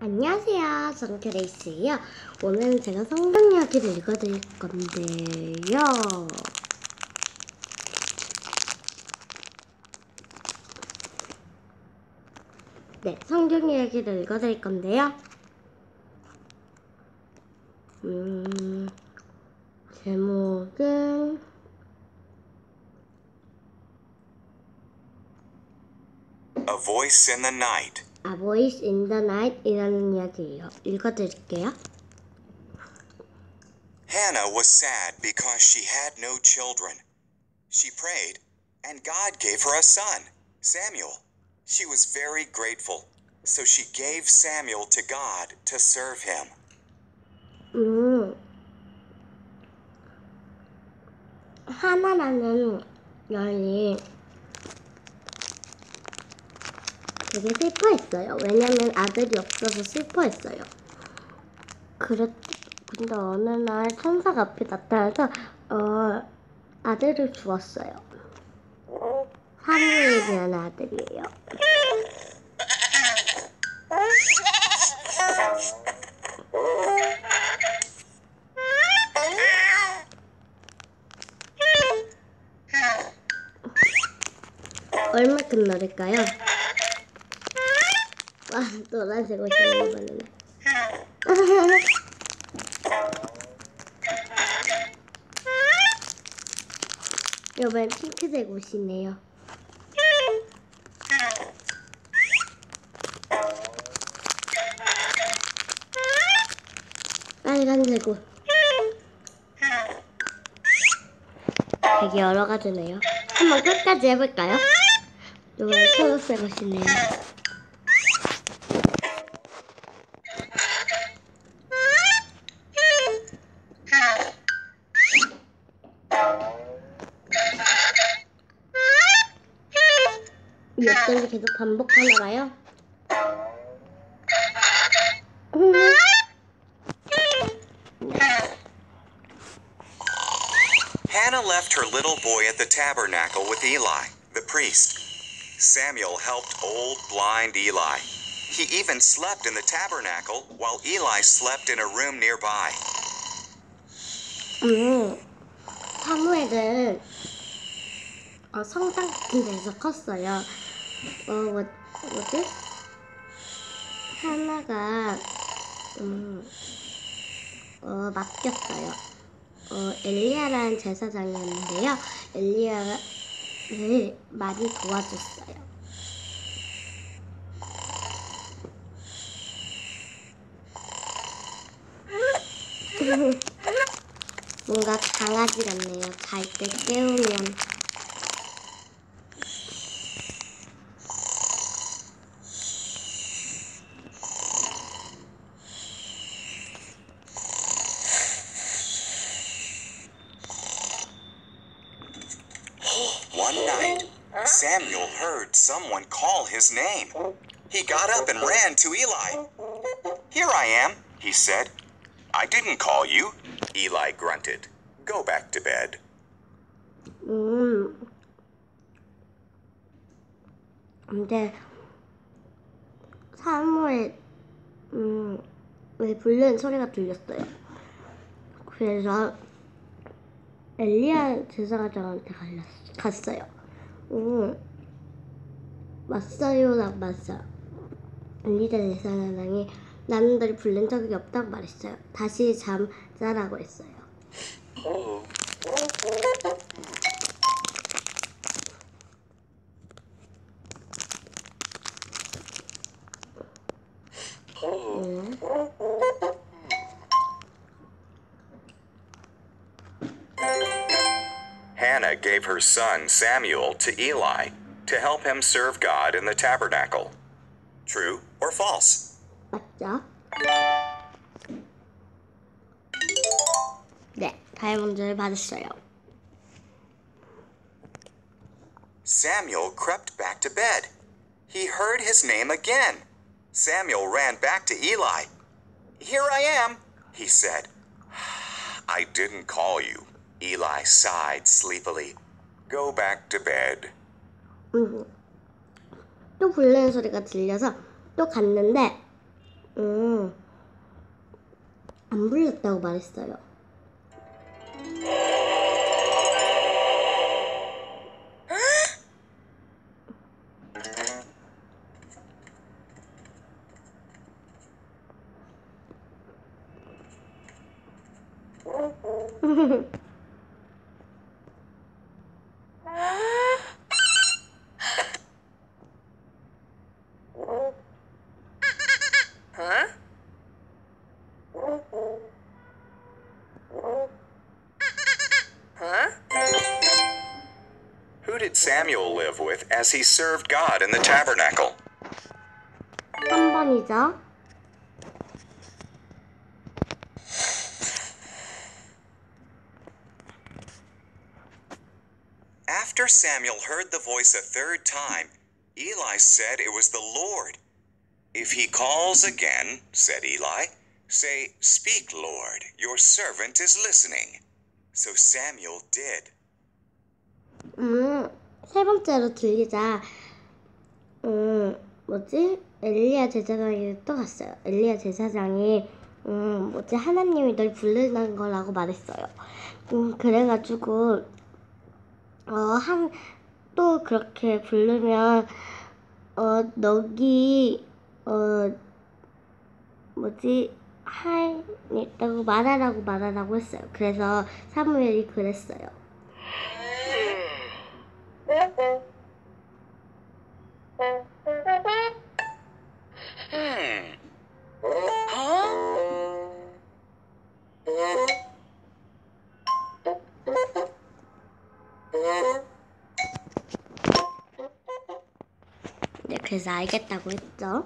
안녕하세요. 전 그레이스예요. 오늘은 제가 성경 이야기를 읽어드릴 건데요. 네, 성경 이야기를 읽어드릴 건데요. 음, 제목은 A Voice in the Night. A Voice in the Night이라는 이야기예요. 읽어드릴게요. Hannah was sad because she had no children. She prayed, and God gave her a son, Samuel. She was very grateful, so she gave Samuel to God to serve him. 음, 하나라는 여인이 되게 슬퍼했어요. 왜냐면 아들이 없어서 슬퍼했어요. 그랬, 근데 어느 날 천사가 앞에 나타나서, 어, 아들을 주었어요. 사무엘이라는 아들이에요. 얼마큼 넣을까요? 와, 노란색 옷이 많네. 이번엔 핑크색 옷이네요. 빨간색 옷. 되게 여러 가지네요. 한번 끝까지 해볼까요? 이번엔 초록색 옷이네요. 이 어떤지 계속 반복하나 봐요. Hannah left her little boy at the tabernacle with Eli, the priest. Samuel helped old blind Eli. He even slept in the tabernacle while Eli slept in a room nearby. 음, 사무엘은 어, 성당 같은 데서 컸어요. 어, 뭐, 뭐지? 하나가, 음, 어, 맡겼어요. 어, 엘리야라는 제사장이었는데요. 엘리야를 많이 도와줬어요. 뭔가 강아지 같네요. 잘 때 깨우면. Samuel heard someone call his name. He got up and ran to Eli. Here I am, he said. I didn't call you, Eli grunted. Go back to bed. 음. 근데 사무엘 음, 왜 부르는 소리가 들렸어요. 그래서 엘리야 제사장한테 갈렸- 갔어요. 음, 맞어요라고 맞아. 엘리야 제사장이 나는 너를 부른 적이 없다고 말했어요. 다시 잠자라고 했어요. 음. Hannah gave her son Samuel to Eli to help him serve God in the tabernacle. True or false? 맞죠? 네, 다이아몬드를 받았어요. Samuel crept back to bed. He heard his name again. Samuel ran back to Eli. Here I am, he said. I didn't call you. Eli sighed sleepily. Go back to bed. 음. 또 부르는 소리가 들려서 또 갔는데 음, 안 불렀다고 말했어요. Samuel live with as he served God in the tabernacle? 3번이죠. After Samuel heard the voice a third time, Eli said it was the Lord. If he calls again, said Eli, say, Speak, Lord, your servant is listening. So Samuel did. 음, 세 번째로 들리자, 음, 뭐지? 엘리야 제사장이 또 갔어요. 엘리야 제사장이, 음, 뭐지? 하나님이 널 부르는 거라고 말했어요. 음, 그래가지고, 어, 한, 또 그렇게 부르면, 어, 너기, 어, 뭐지? 할, 있다고 말하라고 말하라고 했어요. 그래서 사무엘이 그랬어요. 그래서 알겠다고 했죠.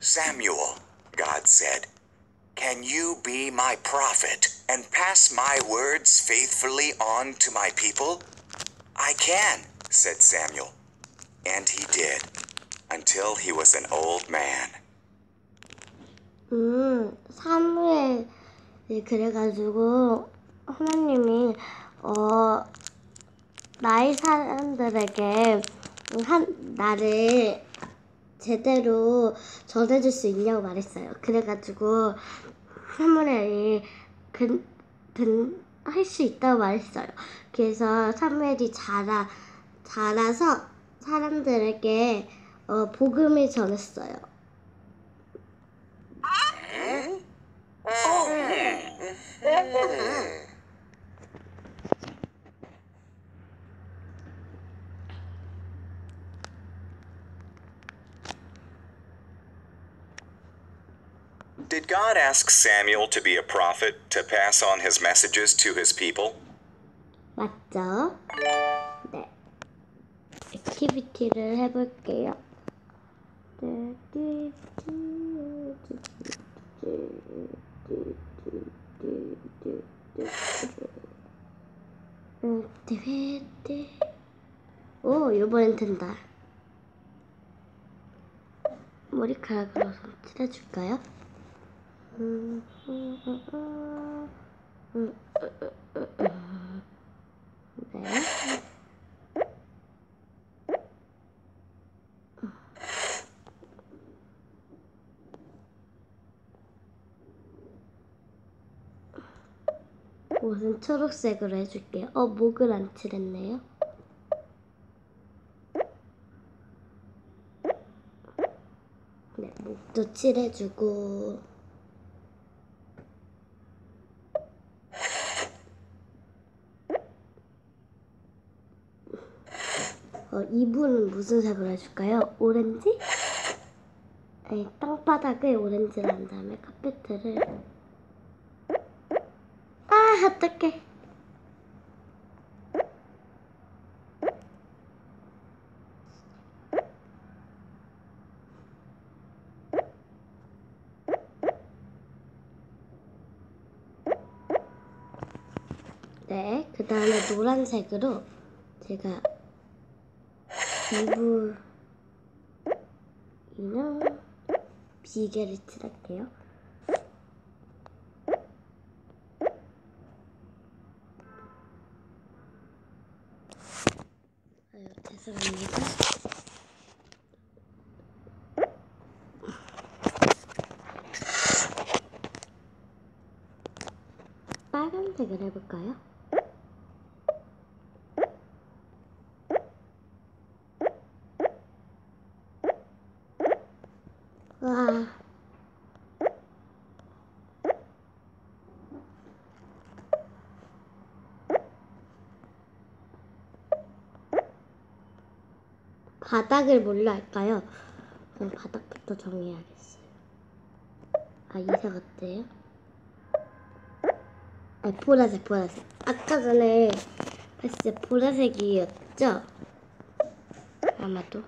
Samuel, God said, can you be my prophet and pass my words faithfully on to my people? I can, said Samuel. And he did, until he was an old man. 음, 사무엘 그래가지고 하나님이 어 나의 사람들에게 한 나를 제대로 전해줄 수 있냐고 말했어요. 그래가지고 사무엘이 할수 있다고 말했어요. 그래서 사무엘이 자라 자라서 사람들에게 어, 복음을 전했어요. Did God ask Samuel to be a prophet to pass on his messages to his people? 맞죠? 네. 액티비티를 해볼게요. 오, 이번엔 된다. 머리카락으로 좀 칠해줄까요? 옷은 초록색으로 해줄게요. 어, 목을 안 칠했네요. 네, 목도 칠해주고. 어, 이분은 무슨 색으로 해줄까요? 오렌지? 아니, 땅바닥을 오렌지로 한 다음에 카페트를 아, 어떡해. 네, 그 다음에 노란색으로 제가 비브이나 비계를 칠할게요. 아유, 죄송합니다. 빨간색을 해볼까요? 바닥을 뭘로 할까요? 그럼 바닥부터 정해야겠어요. 아, 이색 어때요? 아, 보라색, 보라색. 아까 전에 봤을 때 보라색이었죠? 아마도.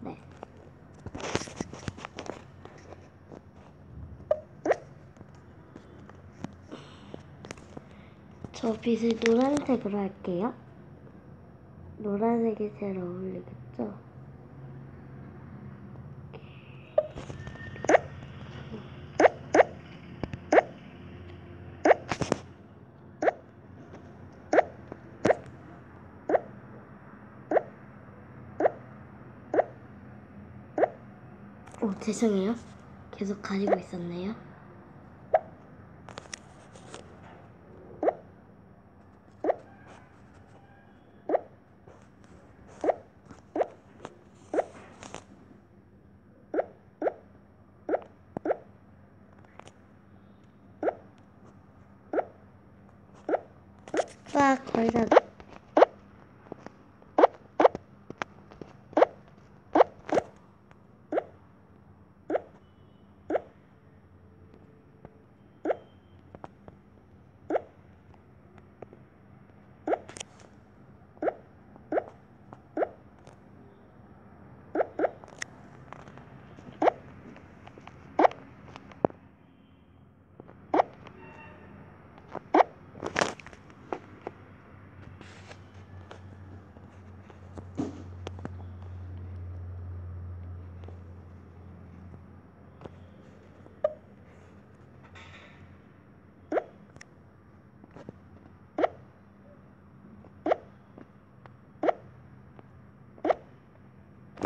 네. 저 빛을 노란색으로 할게요. 노란색이 제일 어울리겠죠? 오, 죄송해요. 계속 가리고 있었네요. 와, 거의 다.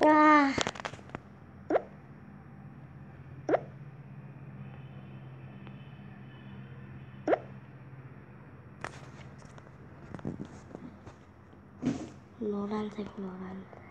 와. 노란색, 노란색.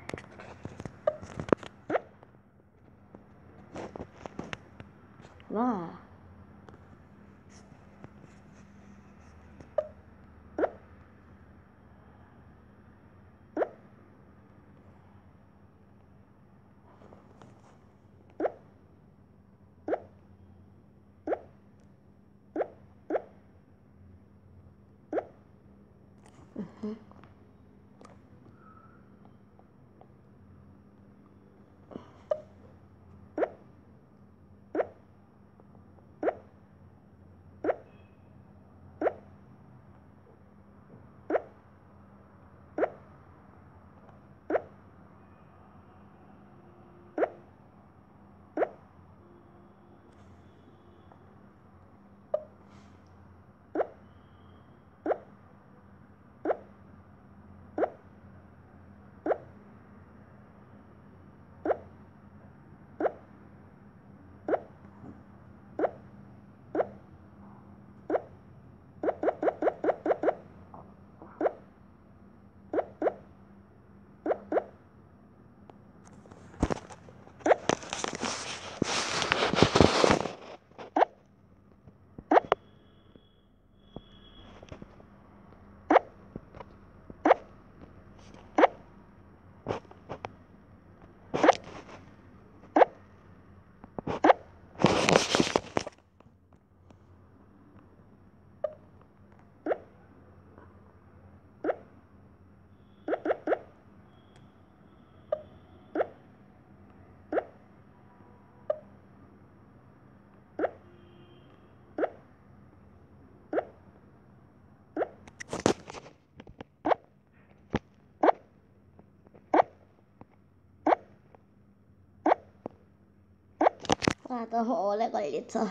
아, 너무 오래 걸리죠.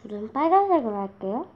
불은 빨간색으로 할게요.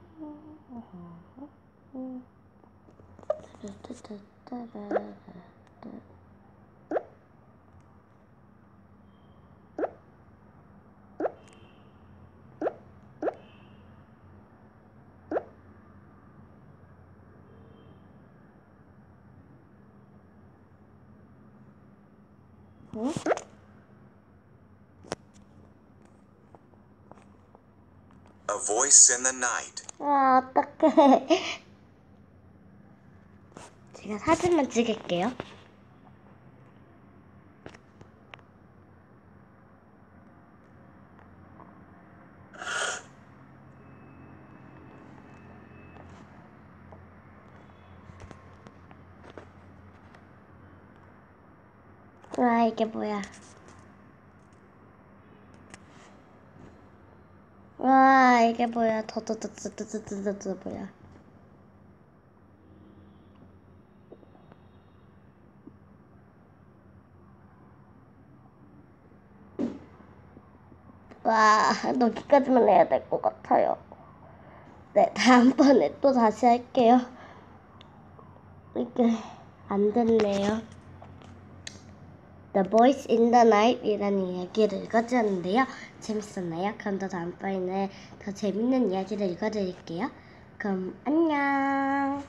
Voice in the night. 아, 어떡해. 제가 사진만 찍을게요. 와, 이게 뭐야. 와, 이게 뭐야. 더더더더더더더 뭐야. 와, 여기까지만 해야 될 것 같아요. 네, 다음번에 또 다시 할게요. 이게 안 됐네요. The Voice in the Night 이라는 이야기를 읽어주었는데요. 재밌었나요? 그럼 더 다음번에는 더 재밌는 이야기를 읽어드릴게요. 그럼 안녕.